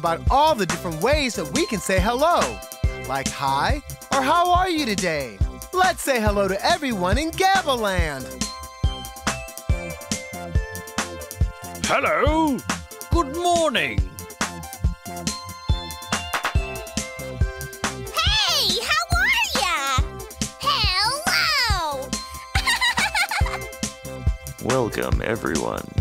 about all the different ways that we can say hello. Like hi or how are you today? Let's say hello to everyone in Gabba Land. Hello. Good morning. Hey, how are ya? Hello! Welcome, everyone.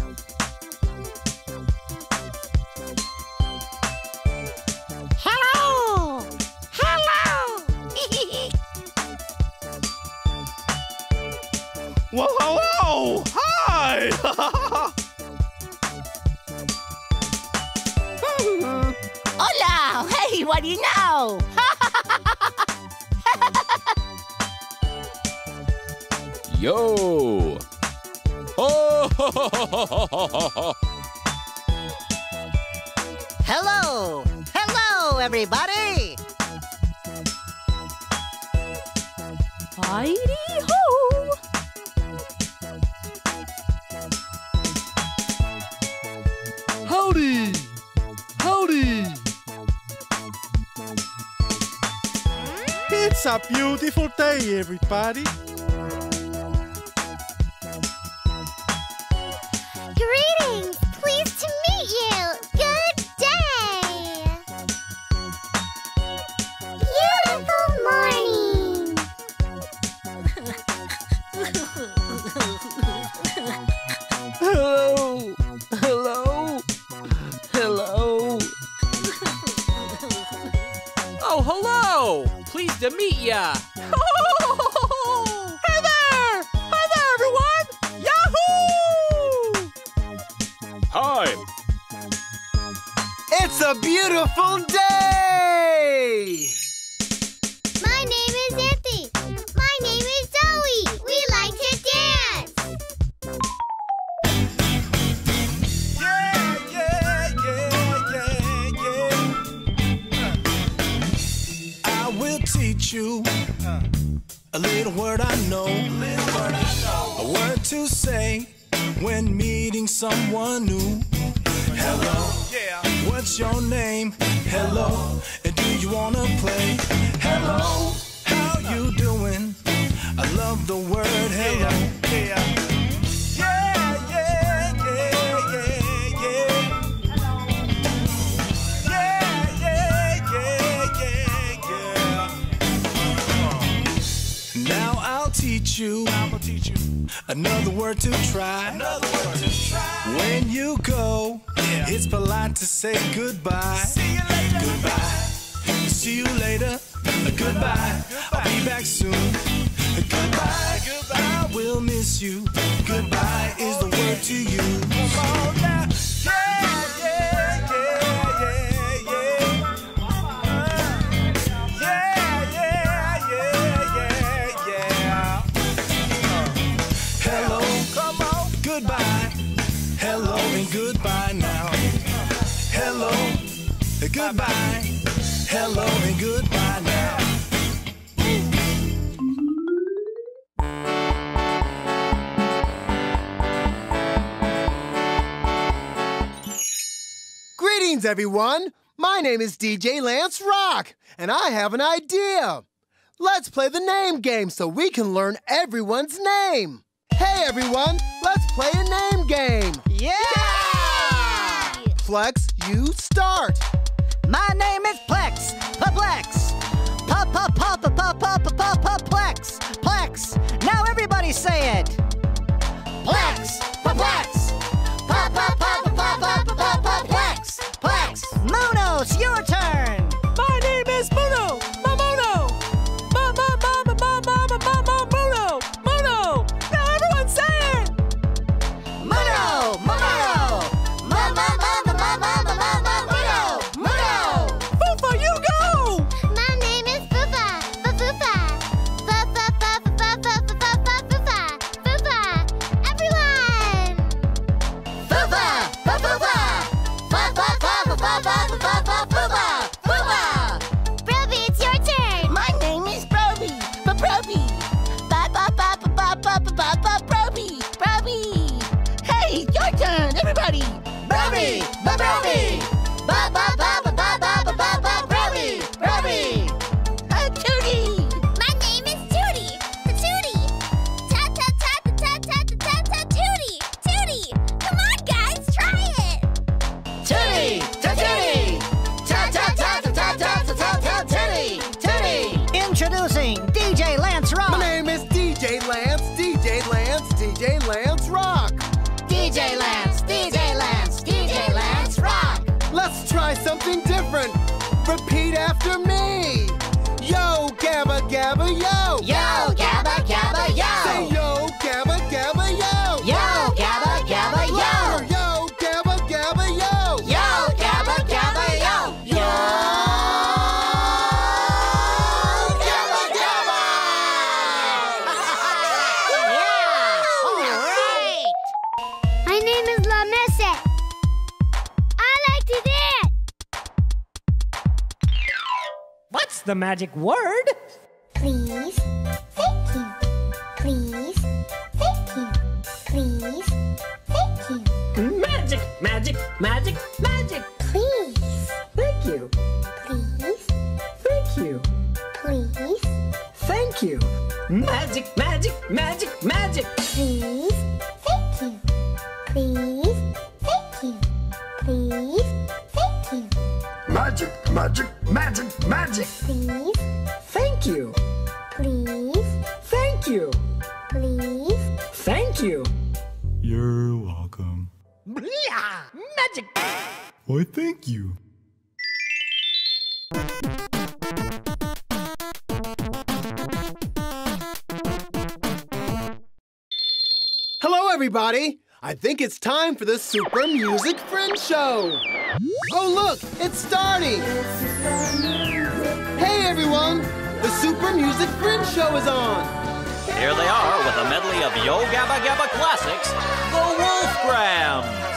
Beautiful day, everybody. Greetings! Pleased to meet you! Good day! Beautiful morning! Hello. Hello. Hello. Oh, hello. Pleased to meet ya. Hey there. Hi there, everyone. Yahoo! Hi. It's a beautiful day! A little word I know. A word to say when meeting someone new. Hello. Yeah. What's your name? Hello. And do you wanna play? Hello. Word to try. Another word to try. When you go, it's polite to say goodbye. See you later. Goodbye. See you later. Goodbye. I'll be back soon. Goodbye. Goodbye. I will miss you. Goodbye is the word to use. Goodbye. Hello and goodbye now. Greetings, everyone! My name is DJ Lance Rock, and I have an idea. Let's play the name game so we can learn everyone's name. Hey, everyone, let's play a name game. Yeah! Plex, you start. My name is Plex. Plex. Plex. Plex. Now everybody say it. Plex. Plex. Plex. Plex. Muno's, your That's the magic word. Please, thank you. Please, thank you. Please, thank you. Magic, magic, magic, magic. think it's time for the Super Music Friend Show. Oh, look, it's starting. Hey, everyone, the Super Music Friend Show is on. Here they are with a medley of Yo Gabba Gabba classics, The Wolfgram.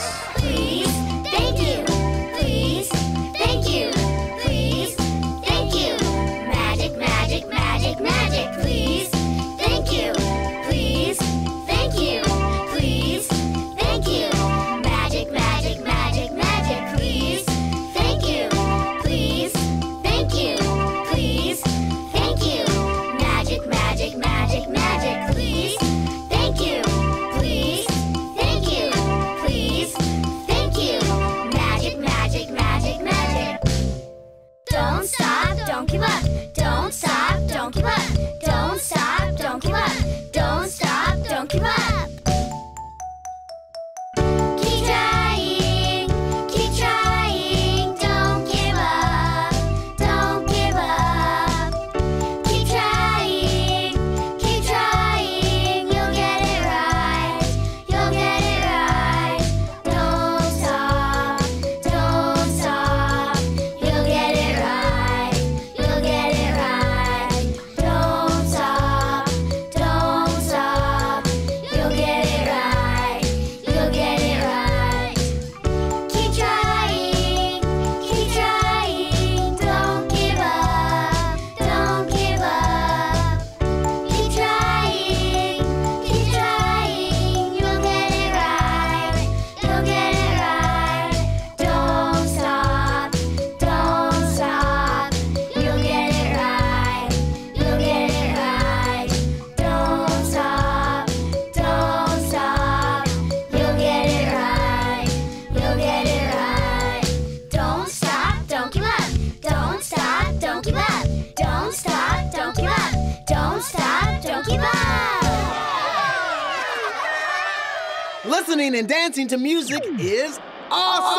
listening and dancing to music hmm. is awesome!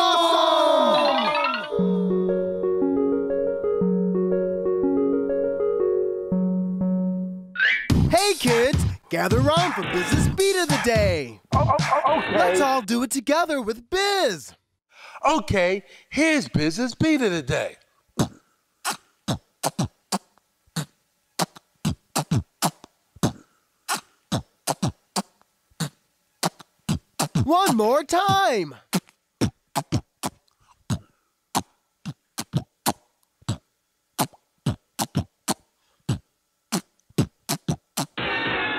awesome! Hey kids, gather round for Biz's beat of the day. Oh, oh, oh, okay. Let's all do it together with Biz. Okay, here's Biz's beat of the day. One more time.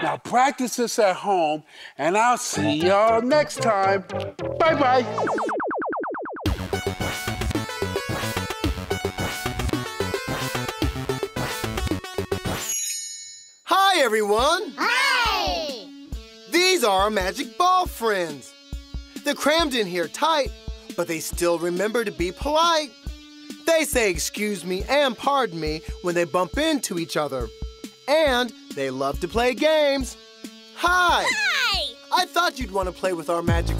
Now practice this at home, and I'll see y'all next time. Bye-bye. Hi everyone! Hi! These are our magic ball friends. They're crammed in here tight, but they still remember to be polite. They say excuse me and pardon me when they bump into each other. And they love to play games. Hi! Hi! I thought you'd want to play with our magic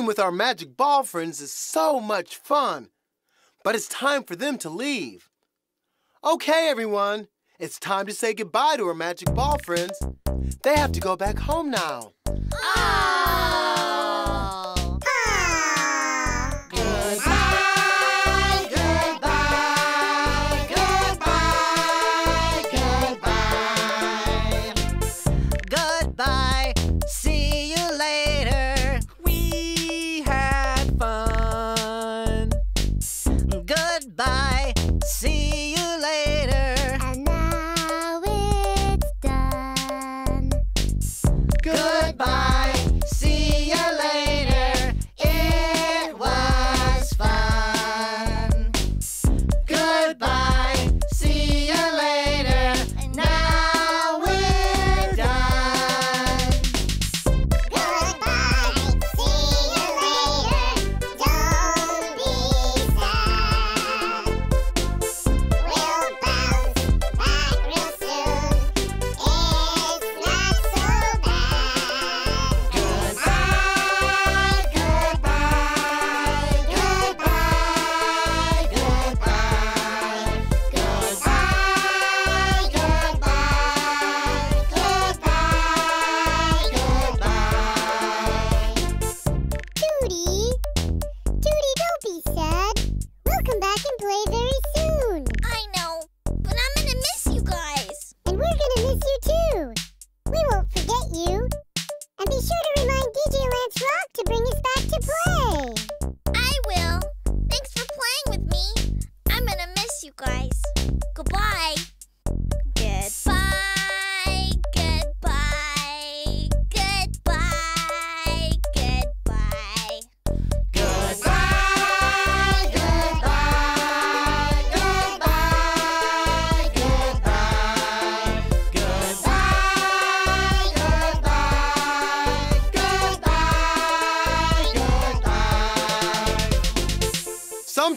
With our magic ball friends is so much fun, but it's time for them to leave. Okay, everyone, it's time to say goodbye to our magic ball friends. They have to go back home now.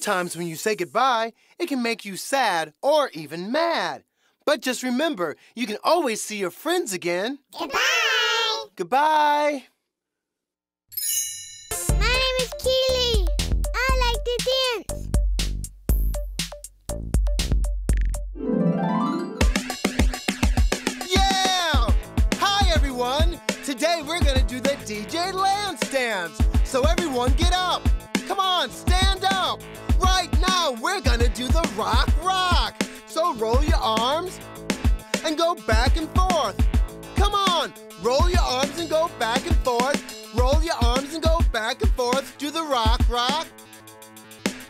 Sometimes when you say goodbye, it can make you sad or even mad. But just remember, you can always see your friends again. Goodbye. Goodbye. My name is Keely. I like to dance. Yeah! Hi, everyone. Today we're going to do the DJ Lance dance. So, everyone, get up. Rock rock. So, roll your arms and go back and forth. Come on, roll your arms and go back and forth. Roll your arms and go back and forth. Do the rock rock.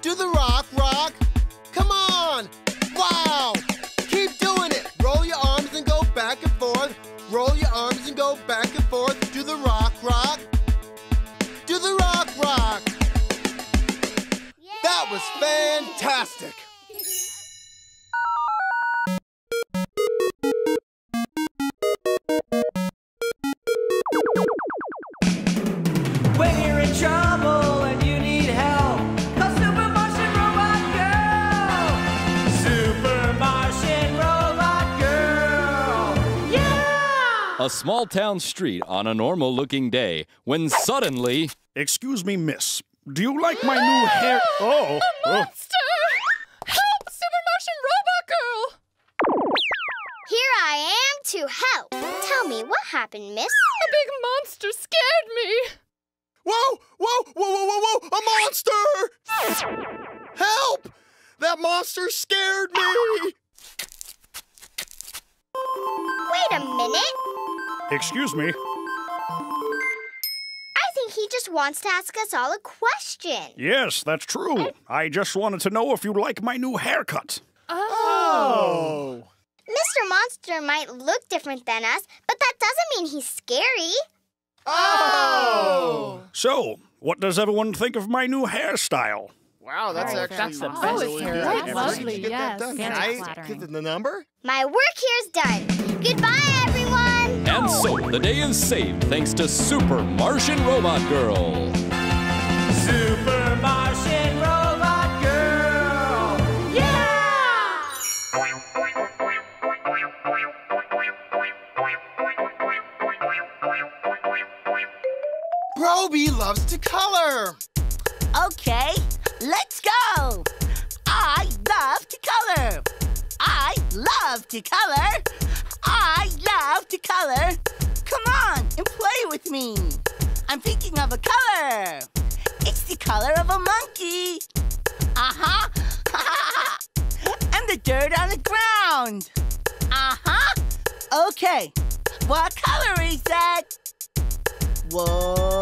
Do the rock rock. Come on. Wow. Keep doing it. Roll your arms and go back and forth. Roll your arms and go back and forth. Do the rock rock. Do the rock rock. That was fantastic. A small town street on a normal looking day when suddenly. Excuse me, miss. Do you like my new hair? Oh, oh. Monster! Help, Super Martian Robot Girl! Here I am to help. Tell me what happened, miss. A big monster scared me. Whoa, whoa, whoa, whoa, whoa, whoa, a monster! Help! That monster scared me! Wait a minute. Excuse me. I think he just wants to ask us all a question. Yes, that's true. Uh, I just wanted to know if you like my new haircut. Oh. Mr. Monster might look different than us, but that doesn't mean he's scary. Oh! So, what does everyone think of my new hairstyle? Wow, that's Oh, actually that's the really best good. hair Where I've did you seen. get that Yes, done? Can I get the number? My work here's done. Goodbye, everyone. And so the day is saved thanks to Super Martian Robot Girl. Super Martian Robot Girl. Yeah! Brobee loves to color. Okay, let's go. I love to color. I love to color. I love to color. Come on and play with me. I'm thinking of a color. It's the color of a monkey. Uh huh. and the dirt on the ground. Uh huh. Okay, what color is that? Whoa.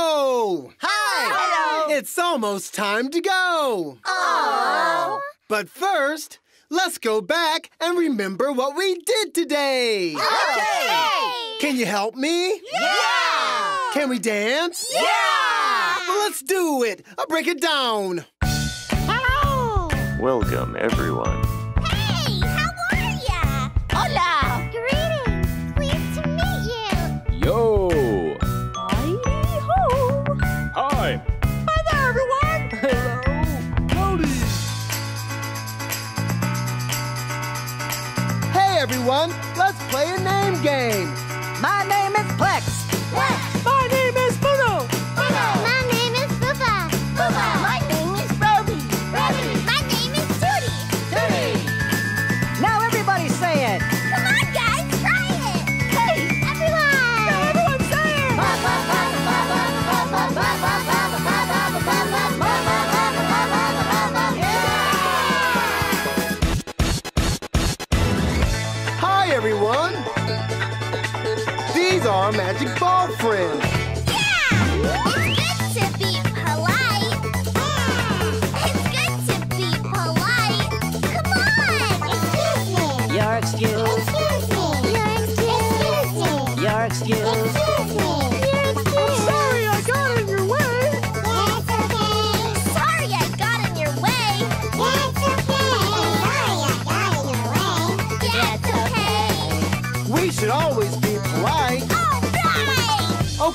Yo! Hi! Hello! It's almost time to go. Oh! But first, let's go back and remember what we did today. Okay! Can you help me? Yeah! Can we dance? Yeah! Well, let's do it. I'll break it down. Welcome, everyone. Everyone. Are our magic ball friends.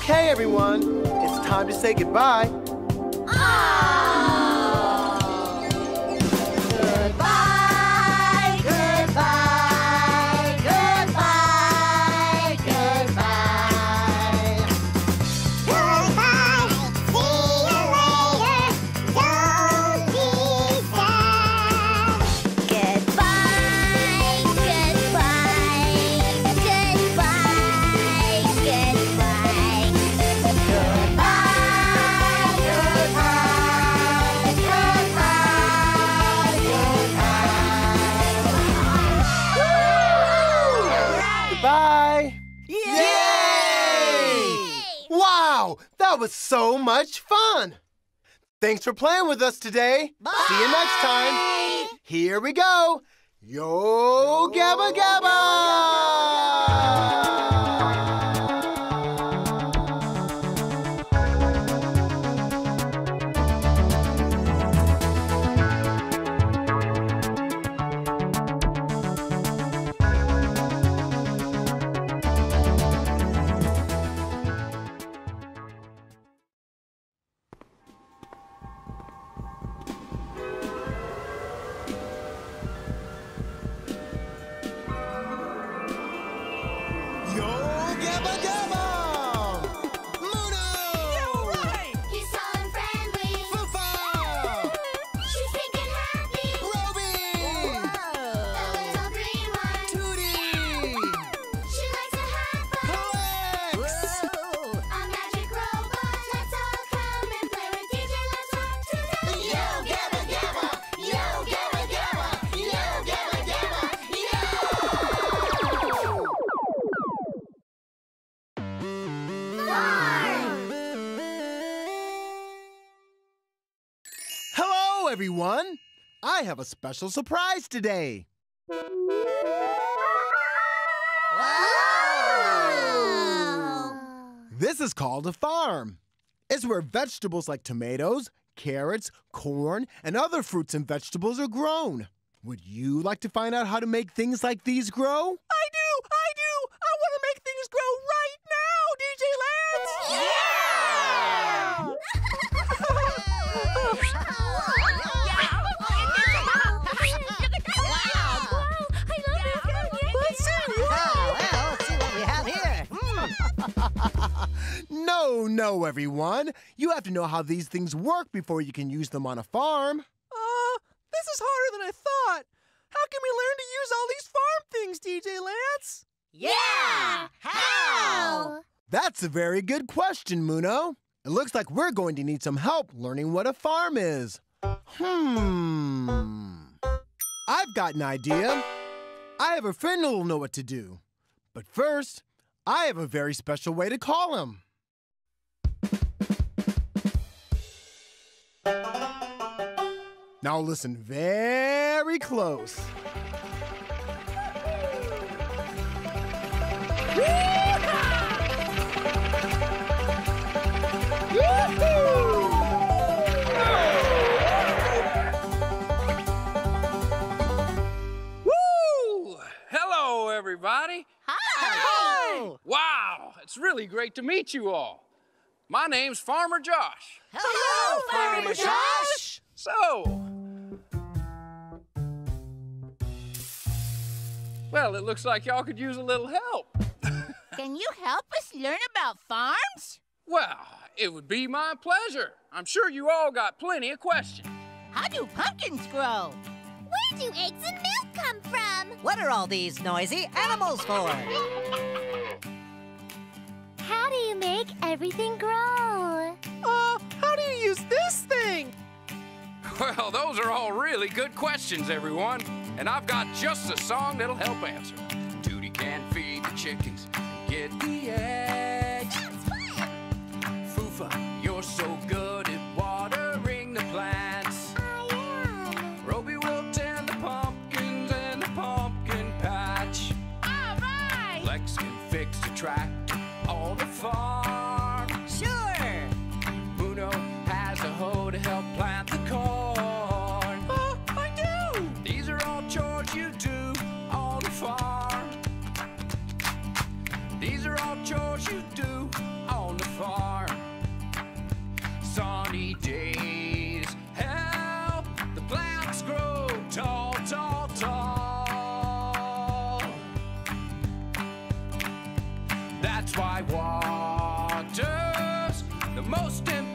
Okay, everyone. It's time to say goodbye. So much fun. Thanks for playing with us today. See you next time. Here we go. Yo Gabba Gabba! I have a special surprise today. This is called a farm. It's where vegetables like tomatoes, carrots, corn, and other fruits and vegetables are grown. Would you like to find out how to make things like these grow? I No, no, everyone. You have to know how these things work before you can use them on a farm. Uh, this is harder than I thought. How can we learn to use all these farm things, DJ Lance? Yeah! How? That's a very good question, Muno. It looks like we're going to need some help learning what a farm is. Hmm. I've got an idea. I have a friend who'll know what to do. But first, I have a very special way to call him. Now listen very close. Woo! Hello, everybody. Hi! Wow, it's really great to meet you all. My name's Farmer Josh. Hello, Farmer Josh! So, well, it looks like y'all could use a little help. Can you help us learn about farms? Well, it would be my pleasure. I'm sure you all got plenty of questions. How do pumpkins grow? Where do eggs and milk come from? What are all these noisy animals for? How do you make everything grow? Uh, how do you use this thing? Well, those are all really good questions, everyone. And I've got just a song that'll help answer. Toodee can feed the chickens That's why water's the most important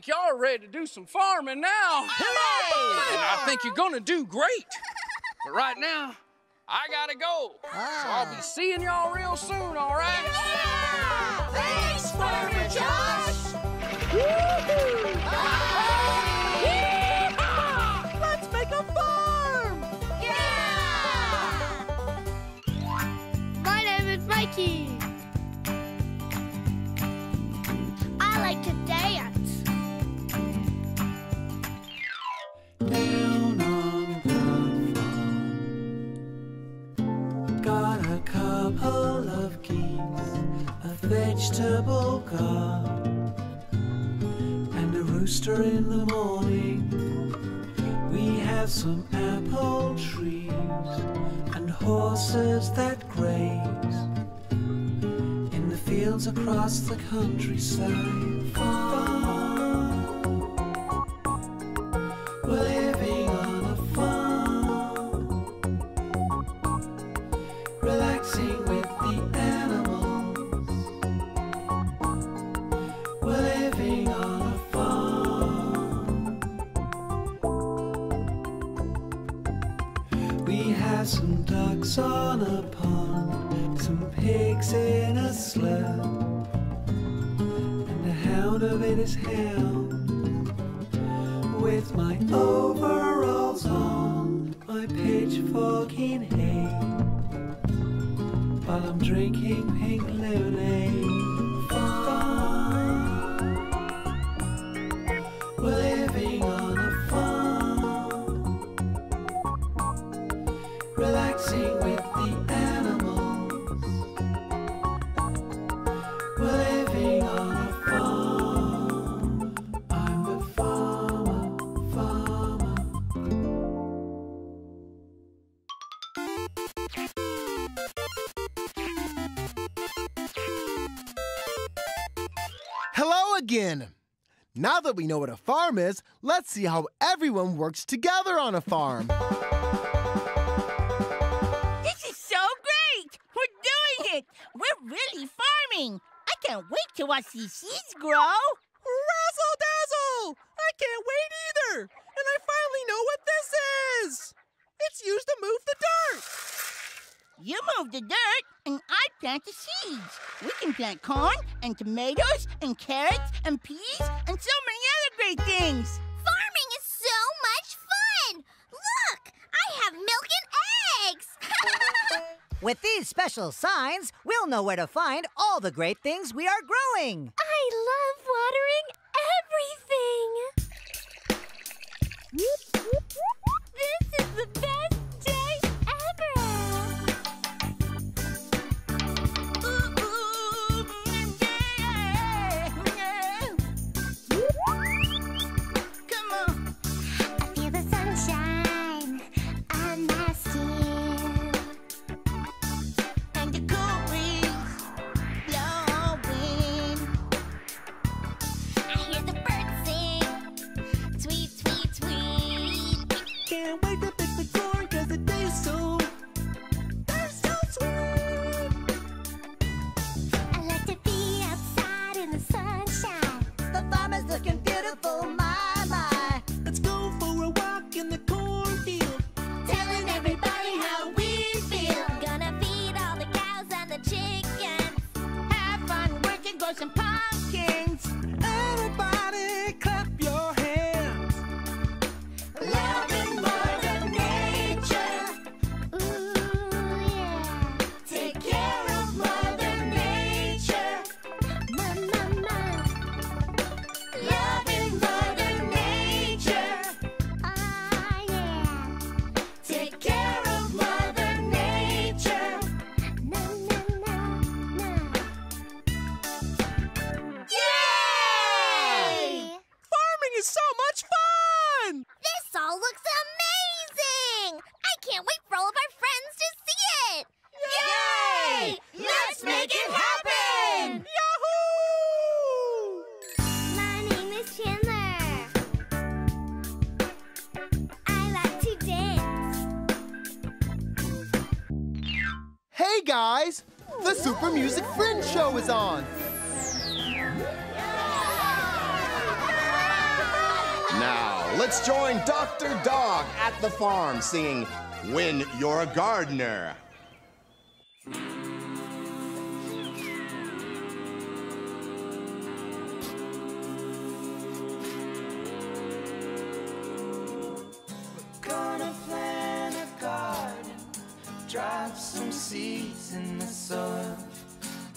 think y'all are ready to do some farming now. And I think you're gonna do great. But right now, I gotta go. So I'll be ah. seeing y'all real soon, all right? Thanks, Farmer Josh! Let's make a farm. Yeah! My name is Mikey. I like to dance. And a rooster in the morning. We have some apple trees and horses that graze in the fields across the countryside. Some ducks on a pond, some pigs in a sled, and the hound of it is hound with my overalls on, my pitchfork in hand, while I'm drinking pink lemonade. Now that we know what a farm is, let's see how everyone works together on a farm. This is so great! We're doing it! We're really farming! I can't wait to watch these seeds grow! Razzle dazzle! I can't wait either. And I finally know what this is. It's used to move the dirt. You move the dirt, and I plant the seeds. We can plant corn, and tomatoes, and carrots, and peas, and so many other great things. Farming is so much fun! Look, I have milk and eggs! With these special signs, we'll know where to find all the great things we are growing. I love watering everything! This is the best Show is on! Now, let's join Dr. Dog at the farm singing When You're a Gardener.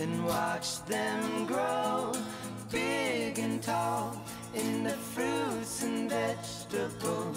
And watch them grow big and tall in the fruits and vegetables.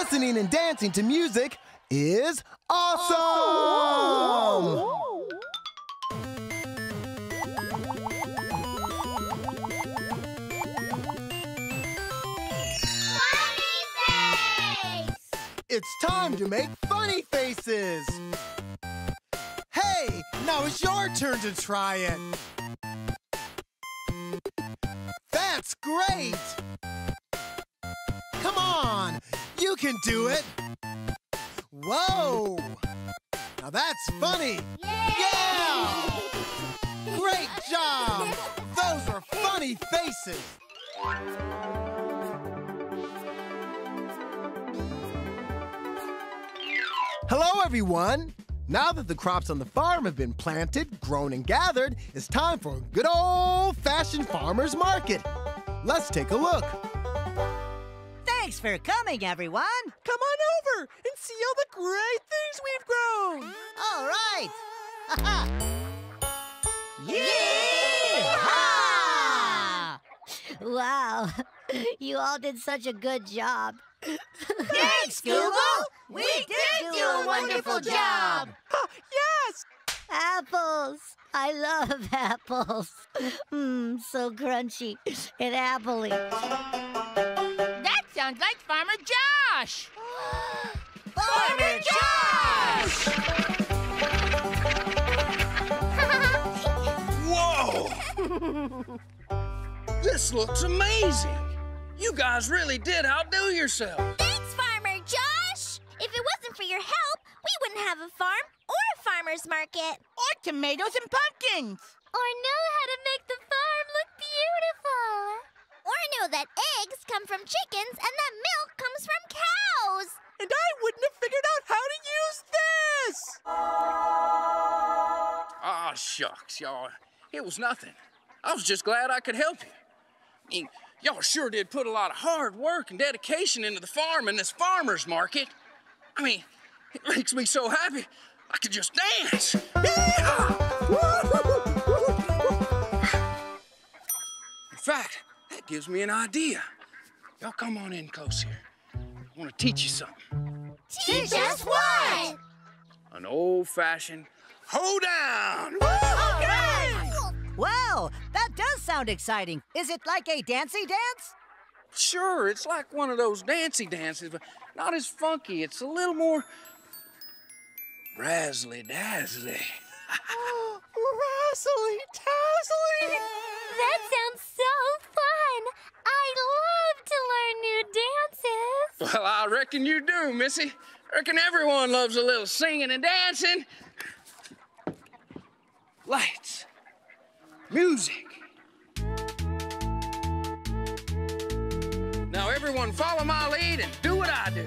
Listening and dancing to music is awesome! It's time to make funny faces! Hey, now it's your turn to try it! That's great! Come on, you can do it! Whoa! Now that's funny! Yeah! Great job! Those are funny faces! Hello, everyone! Now that the crops on the farm have been planted, grown, and gathered, it's time for a good old fashioned farmer's market. Let's take a look. Thanks for coming, everyone. Come on over and see all the great things we've grown! All right. Yeehaw! Wow, you all did such a good job. Thanks, Google! We did do a wonderful job! Ah, yes! Apples! I love apples. Mmm, so crunchy and appley. That sounds like Farmer Josh! Farmer Josh! Whoa! this looks amazing. You guys really did outdo yourselves. Thanks, Farmer Josh! If it wasn't for your help, we wouldn't have a farm or a farmer's market. I plant tomatoes and pumpkins. Or know how to make the farm look beautiful. Or know that eggs come from chickens and that milk comes from cows. And I wouldn't have figured out how to use this! Ah, shucks, y'all. It was nothing. I was just glad I could help you. I mean, y'all sure did put a lot of hard work and dedication into the farm and this farmer's market. I mean, it makes me so happy I could just dance. In fact, that gives me an idea. Y'all come on in close here. I want to teach you something. Teach us what? An old-fashioned hoedown. Okay! Wow, that does sound exciting. Is it like a dancey dance? Sure, it's like one of those dancy dances, but not as funky. It's a little more razzly dazzly. Razzly tazzly! That sounds so fun. I love to learn new dances. Well, I reckon you do, Missy. I reckon everyone loves a little singing and dancing. Lights, music. Now, everyone, follow my lead and do what I do.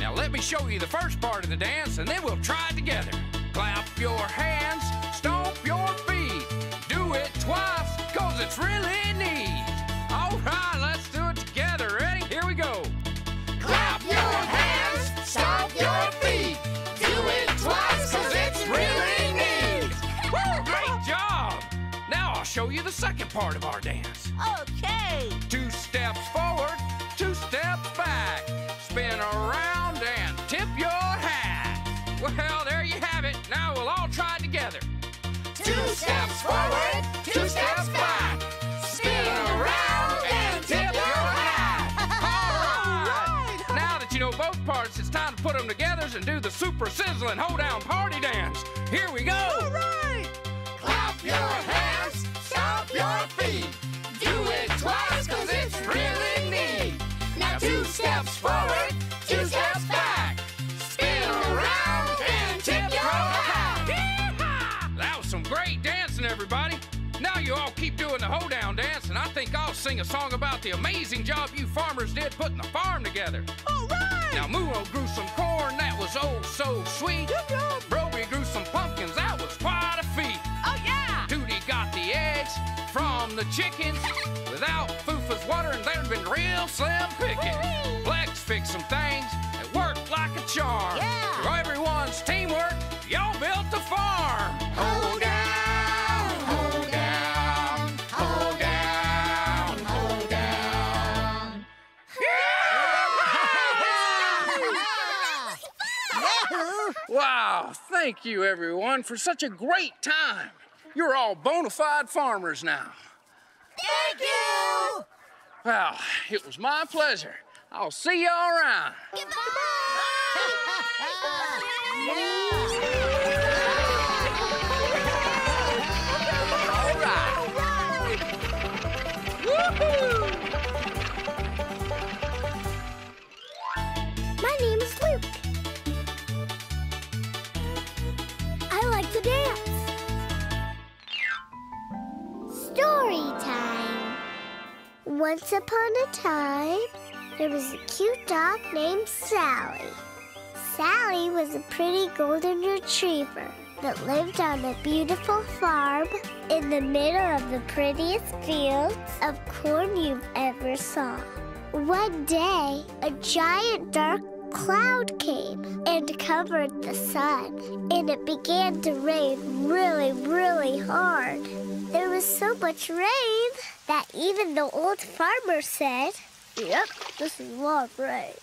Now, let me show you the first part of the dance, and then we'll try it together. Clap your hands, stomp your feet. Do it twice, cause it's really neat. Let's do it together. Ready? Here we go. Clap your hands, stomp your feet. Do it twice, cause it's really neat. Woo, great job. Now I'll show you the second part of our dance. Okay. Two steps forward, two steps back. Spin around and tip your hat. Well, there you have it. Now we'll all try it together. Two steps forward, two steps back. Parts, it's time to put them together and do the super sizzling hoedown party dance. Here we go. All right. Clap your hands, stomp your feet. Do it twice, cause it's really neat. Now two steps forward, think I'll sing a song about the amazing job you farmers did putting the farm together. All right! Now Muno grew some corn, that was oh so sweet. Brobee grew some pumpkins, that was quite a feat. Oh, yeah! Toodee got the eggs from the chickens. Without Foofa's watering, there'd been real slim picking. Plex fixed some things that worked like a charm. Yeah. Wow, thank you everyone for such a great time. You're all bona fide farmers now. Thank you. Well, it was my pleasure. I'll see you all around. My Once upon a time, there was a cute dog named Sally. Sally was a pretty golden retriever that lived on a beautiful farm in the middle of the prettiest fields of corn you've ever saw. One day, a giant dark cloud came and covered the sun, and it began to rain really, really hard. Was so much rain that even the old farmer said, Yep, this is a lot of rain.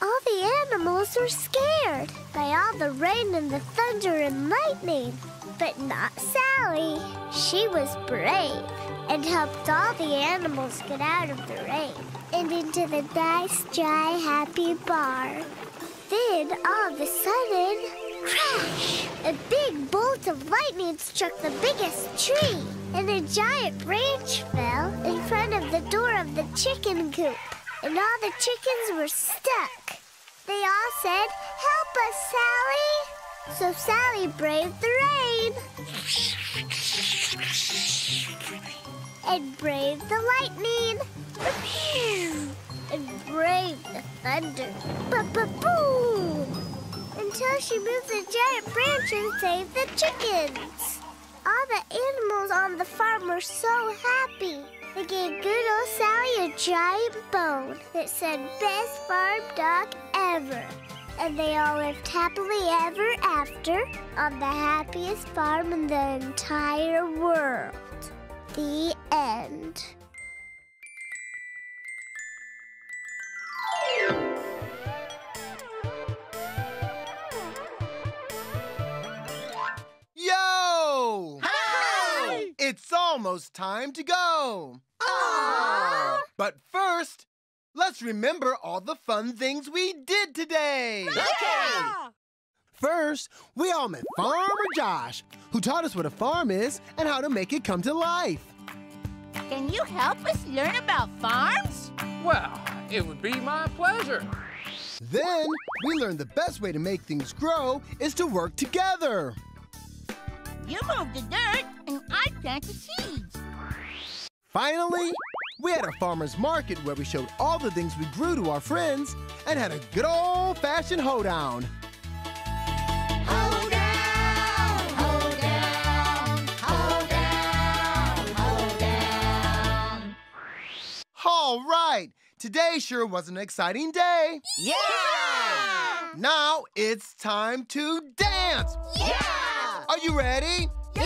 All the animals were scared by all the rain and the thunder and lightning. But not Sally. She was brave and helped all the animals get out of the rain and into the nice, dry, happy barn. Then, all of a sudden, crash! A big bolt of lightning struck the biggest tree, and a giant branch fell in front of the door of the chicken coop, and all the chickens were stuck. They all said, Help us, Sally. So Sally braved the rain and braved the lightning and braved the thunder. Ba-ba-boom! Until she moved the giant branch and saved the chickens. All the animals on the farm were so happy. They gave good old Sally a giant bone that said best farm dog ever. And they all lived happily ever after on the happiest farm in the entire world. The end. Almost time to go. But first, let's remember all the fun things we did today. Okay. First, we all met Farmer Josh, who taught us what a farm is and how to make it come to life. Can you help us learn about farms? Well, it would be my pleasure. Then, we learned the best way to make things grow is to work together. You moved the dirt, and I planted the seeds. Finally, we had a farmer's market where we showed all the things we grew to our friends and had a good old fashioned hoedown. Hoedown, hoedown, hoedown, hoedown. All right, today sure was an exciting day. Yeah! Now it's time to dance. Yeah! Are you ready? Yeah!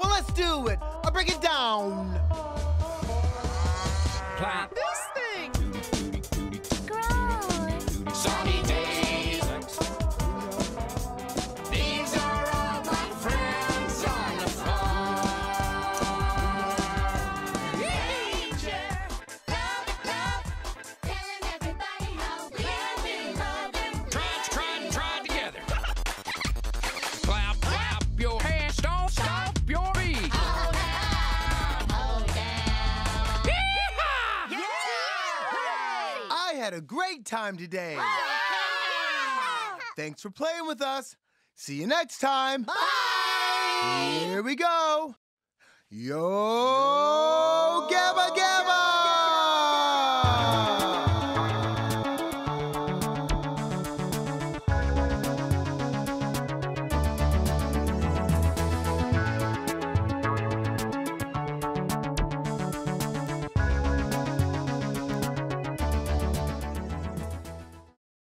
Well, let's do it. I'll break it down. Clap. had a great time today. Thanks for playing with us. See you next time. Bye. Here we go. Yo, Gabba Gabba.